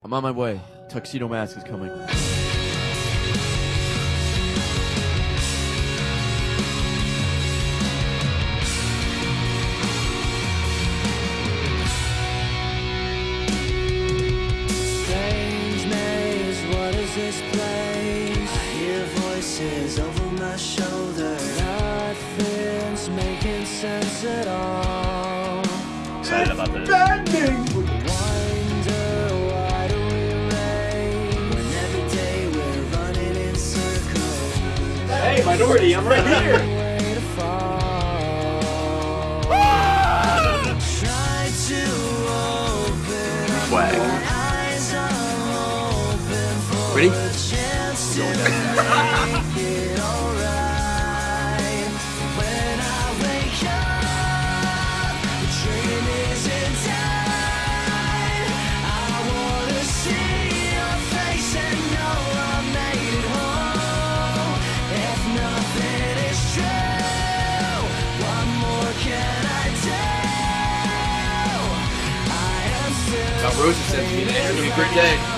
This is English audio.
I'm on my way. Tuxedo Mask is coming. Strange maze, what is this place? I hear voices over my shoulder. Nothing's making sense at all. Excited about this. Wonder Hey, minority, I'm right here. Way to fall. Try to open up Swag. my eyes. I'm open for Ready? Rosie said to me, "Today's gonna be a great day."